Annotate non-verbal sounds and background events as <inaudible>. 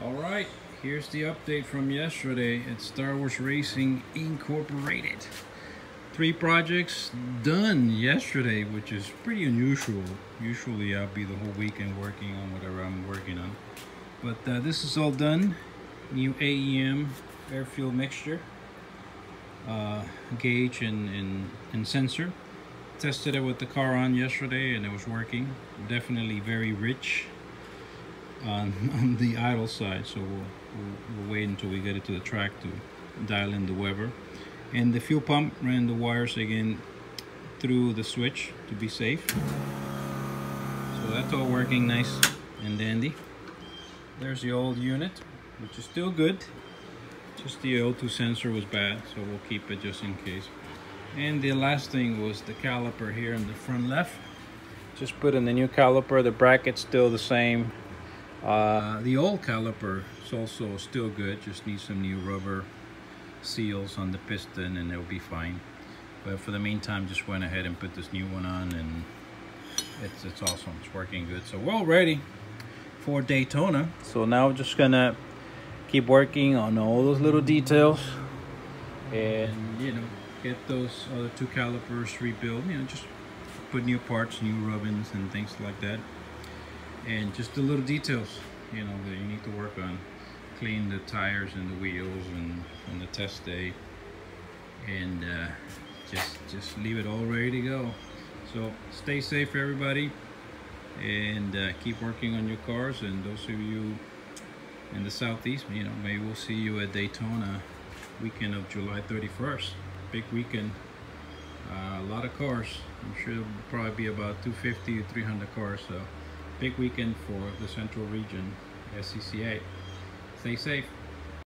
All right, here's the update from yesterday at Star Wars Racing Incorporated. Three projects done yesterday, which is pretty unusual. Usually I'll be the whole weekend working on whatever I'm working on. But uh, this is all done. New AEM air fuel mixture, uh, gauge and, and, and sensor. Tested it with the car on yesterday and it was working. Definitely very rich on, <laughs> on the idle side so we'll, we'll, we'll, wait until we get it to the track to dial in the Weber. And the fuel pump ran the wires again through the switch to be safe. So that's all working nice and dandy. There's the old unit which is still good. Just the O2 sensor was bad so we'll keep it just in case. And the last thing was the caliper here in the front left. Just put in the new caliper the bracket's still the same uh, the old caliper is also still good, just needs some new rubber seals on the piston and it'll be fine. But for the meantime, just went ahead and put this new one on and it's, it's awesome, it's working good. So we're all ready for Daytona. So now we're just gonna keep working on all those little details and you know, get those other two calipers rebuilt, you know, just put new parts, new rubbins and things like that and just the little details you know that you need to work on. Clean the tires and the wheels and on the test day. And uh, just just leave it all ready to go. So stay safe everybody. And uh, keep working on your cars. And those of you in the southeast you know maybe we'll see you at Daytona weekend of July 31st big weekend. Uh, a lot of cars. I'm sure it'll probably be about 250 to 300 cars so big weekend for the central region SCCA. Stay safe.